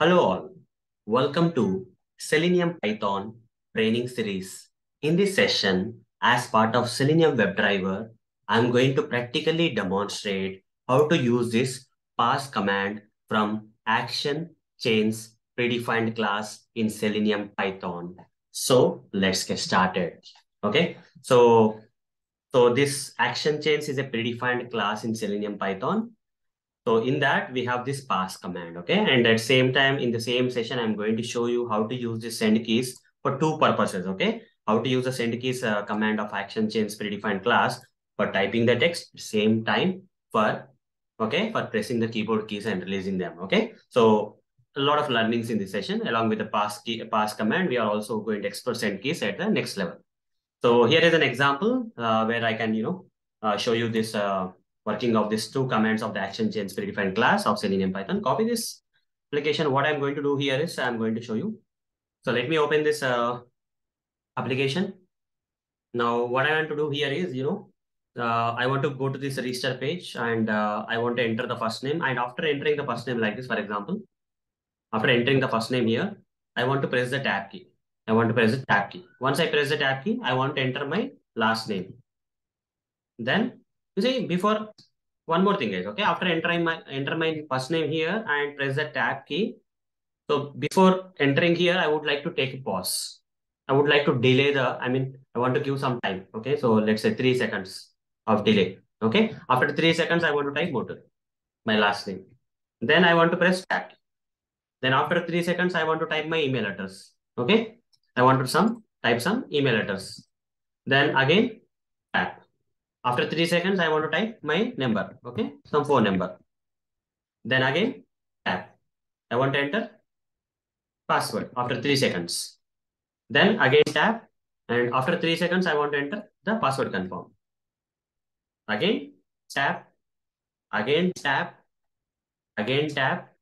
Hello all, welcome to Selenium Python training series. In this session, as part of Selenium WebDriver, I'm going to practically demonstrate how to use this pause command from action chains predefined class in Selenium Python. So let's get started. Okay, so so this action chains is a predefined class in Selenium Python so in that, we have this pause command, okay? And at same time, in the same session, I'm going to show you how to use the send keys for two purposes, okay? How to use the send keys uh, command of action chains predefined class for typing the text, same time for, okay, for pressing the keyboard keys and releasing them, okay? So a lot of learnings in this session, along with the pause key, pause command, we are also going to explore send keys at the next level. So here is an example uh, where I can, you know, uh, show you this uh, working of these two commands of the action chains predefined class of Selenium Python. Copy this application. What I'm going to do here is I'm going to show you. So let me open this uh, application. Now, what I want to do here is, you know, uh, I want to go to this register page and uh, I want to enter the first name. And after entering the first name like this, for example, after entering the first name here, I want to press the tab key. I want to press the tab key. Once I press the tab key, I want to enter my last name. Then you see, before one more thing is okay. After entering my enter my first name here and press the tab key. So before entering here, I would like to take a pause. I would like to delay the, I mean, I want to give some time. Okay. So let's say three seconds of delay. Okay. After three seconds, I want to type motor, my last name. Then I want to press tab. Then after three seconds, I want to type my email address. Okay. I want to some type some email address. Then again. After three seconds, I want to type my number, okay? Some phone number. Then again, tap. I want to enter password after three seconds. Then again tap. And after three seconds, I want to enter the password confirm. Again, tap. Again, tap. Again, tap.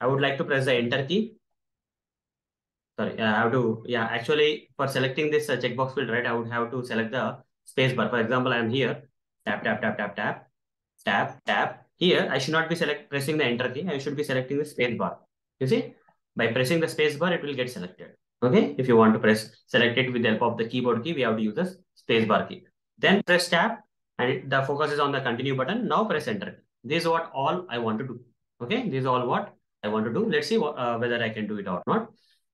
I would like to press the enter key. Sorry, I have to, yeah, actually for selecting this uh, checkbox field, right, I would have to select the space bar. For example, I'm here, tap, tap, tap, tap, tap, tap, tap. Here, I should not be select pressing the enter key. I should be selecting the space bar. You see, by pressing the space bar, it will get selected. Okay, if you want to press select it with the help of the keyboard key, we have to use the space bar key. Then press tab and it, the focus is on the continue button. Now press enter. This is what all I want to do. Okay, this is all what I want to do. Let's see what, uh, whether I can do it or not.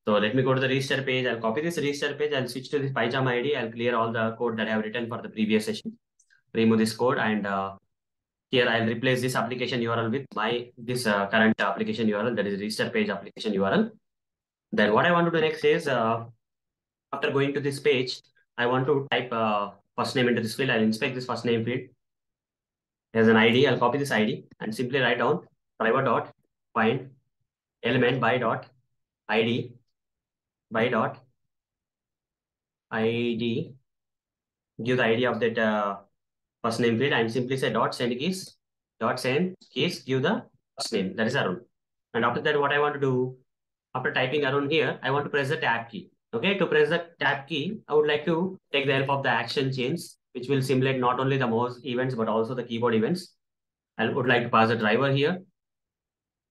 So let me go to the register page. I'll copy this register page. I'll switch to this PyCharm ID. I'll clear all the code that I have written for the previous session. Remove this code and uh, here I'll replace this application URL with my this uh, current application URL that is register page application URL. Then what I want to do next is uh, after going to this page, I want to type uh, first name into this field. I'll inspect this first name field. There's an ID. I'll copy this ID and simply write down driver dot find element by dot ID by dot id give the id of that uh, first name field and simply say dot send keys. Dot send keys give the first name. That is Arun. And after that what I want to do after typing Arun here I want to press the tab key. Okay to press the tab key I would like to take the help of the action chains which will simulate not only the mouse events but also the keyboard events. I would like to pass a driver here.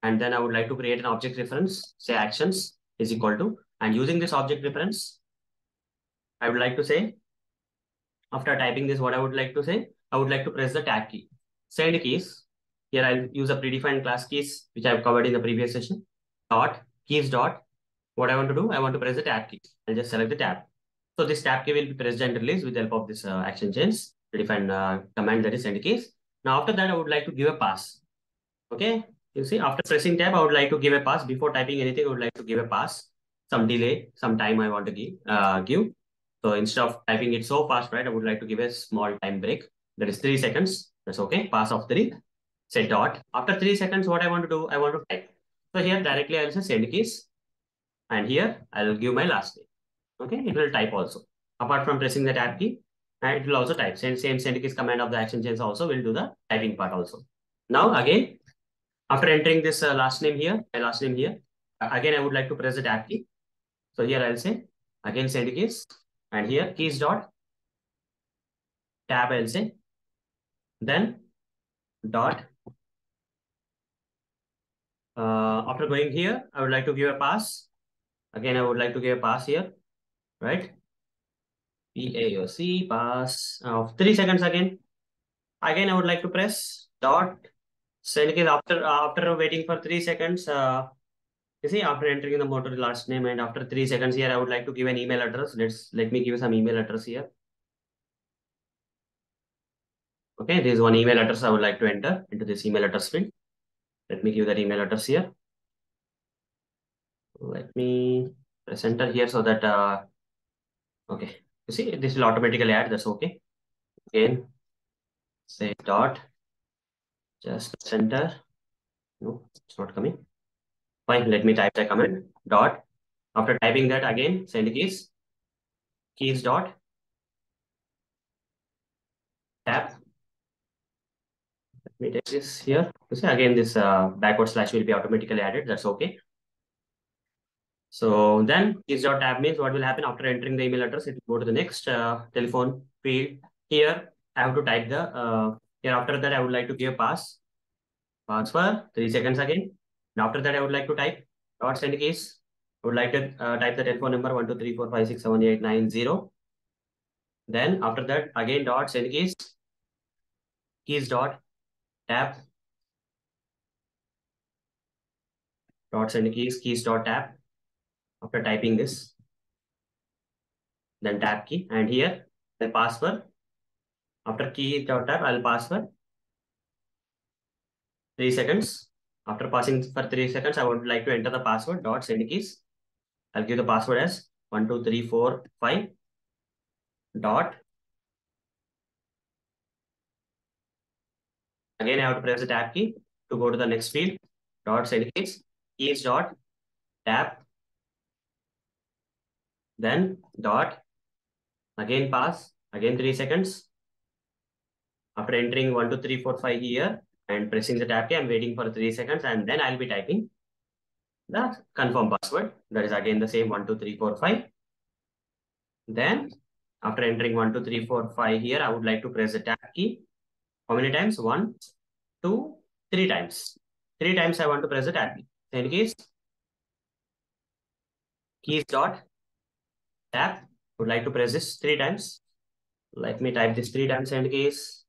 And then I would like to create an object reference say actions is equal to and using this object reference, I would like to say, after typing this, what I would like to say, I would like to press the tab key. Send keys. Here I'll use a predefined class keys, which I've covered in the previous session. Dot, keys dot. What I want to do, I want to press the tab key. I'll just select the tab. So this tab key will be pressed and released with the help of this uh, action chains, predefined uh, command that is send keys. Now after that, I would like to give a pause. Okay, you see, after pressing tab, I would like to give a pause. Before typing anything, I would like to give a pause some delay, some time I want to give. Uh, give. So instead of typing it so fast, right, I would like to give a small time break. That is three seconds. That's okay. Pause of three. Say dot. After three seconds, what I want to do, I want to type. So here directly I'll say send keys. And here I'll give my last name. Okay, it will type also. Apart from pressing the tab key, and it will also type. Same, same send keys command of the action chains also will do the typing part also. Now again, after entering this uh, last name here, my last name here, again I would like to press the tab key. So here I'll say again send keys and here keys dot tab I'll say then dot uh, after going here, I would like to give a pause. Again, I would like to give a pause here, right? PAOC pause of three seconds again. Again, I would like to press dot send keys after after waiting for three seconds. Uh, you see, after entering the motor last name and after three seconds here, I would like to give an email address. Let's let me give some email address here. Okay, this is one email address I would like to enter into this email address field. Let me give that email address here. Let me press enter here so that, uh, okay, you see, this will automatically add, that's okay. Again, say dot, just center. No, it's not coming. Fine, let me type the command dot. After typing that again, send the keys, keys dot, tab. Let me take this here. You see, again, this uh, backward slash will be automatically added. That's okay. So then keys dot tab means what will happen after entering the email address, it will go to the next uh, telephone field. Here, I have to type the, uh, here after that, I would like to give pause, pause for three seconds again. And after that, I would like to type dot send keys. I would like to uh, type the telephone number one, two, three, four, five, six, seven, eight, nine, zero. Then after that, again dot send keys, keys dot tab, dot send keys, keys dot tab after typing this. Then tab key and here the password. After key dot tab, I'll password. Three seconds. After passing for three seconds, I would like to enter the password dot send keys. I'll give the password as one, two, three, four, five dot. Again, I have to press the tab key to go to the next field. Dot send keys, keys dot tab then dot, again pause, again three seconds. After entering one, two, three, four, five here and pressing the tab key, I'm waiting for three seconds and then I'll be typing the confirm password. That is again the same one, two, three, four, five. Then after entering one, two, three, four, five here, I would like to press the tab key. How many times? One, two, three times. Three times I want to press the tab key. Then keys, keys dot tab. Would like to press this three times. Let me type this three times and keys.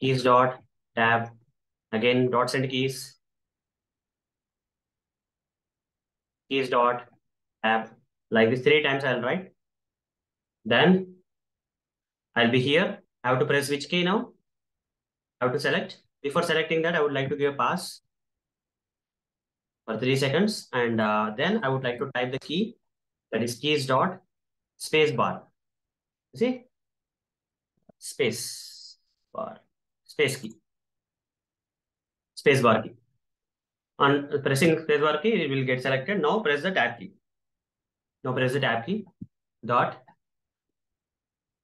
Keys dot tab. Again dot send keys. Keys dot tab. Like this three times I'll write. Then I'll be here. I have to press which key now? I have to select. Before selecting that, I would like to give a pause for three seconds. And uh, then I would like to type the key that is keys dot space bar. See? Space bar, space key, space bar key. On pressing space bar key, it will get selected. Now press the tab key. Now press the tab key. Dot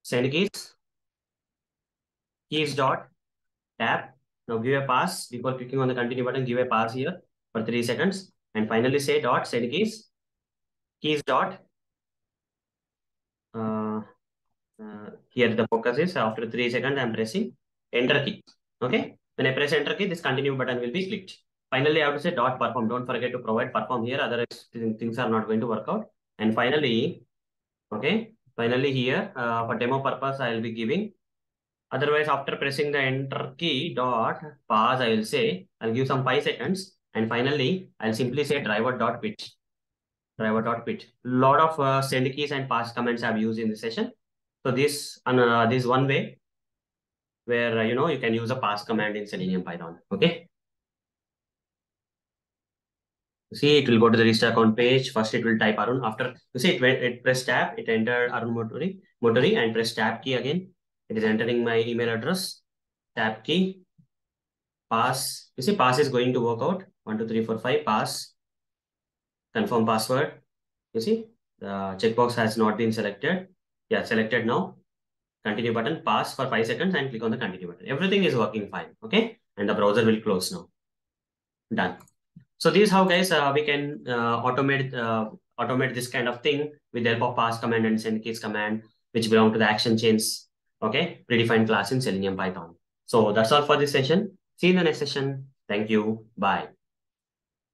send keys, keys dot tab. Now give a pass before clicking on the continue button. Give a pass here for three seconds and finally say dot send keys keys dot uh, uh, here the focus is after three seconds I'm pressing enter key. Okay? When I press enter key this continue button will be clicked. Finally I have to say dot perform. Don't forget to provide perform here otherwise things are not going to work out. And finally okay? Finally here uh, for demo purpose I will be giving. Otherwise after pressing the enter key dot pause I will say I'll give some five seconds. And finally, I'll simply say driver dot pit. Driver dot pit. Lot of uh, send keys and pause commands I've used in the session. So this, uh, this one way where, uh, you know, you can use a pause command in Selenium Python. Okay. See, it will go to the register account page. First, it will type Arun. After, you see, it, went, it press tab, it entered Arun Motori, Motori and press tab key again. It is entering my email address, tab key, pause. You see, pause is going to work out. One, two, three, four, five, pause. Confirm password. You see, the checkbox has not been selected. Yeah, selected now. Continue button, pause for five seconds and click on the continue button. Everything is working fine. Okay. And the browser will close now. Done. So this is how guys uh, we can uh, automate uh, automate this kind of thing with the help of pause command and send keys command, which belong to the action chains. Okay, predefined class in Selenium Python. So that's all for this session. See you in the next session. Thank you. Bye.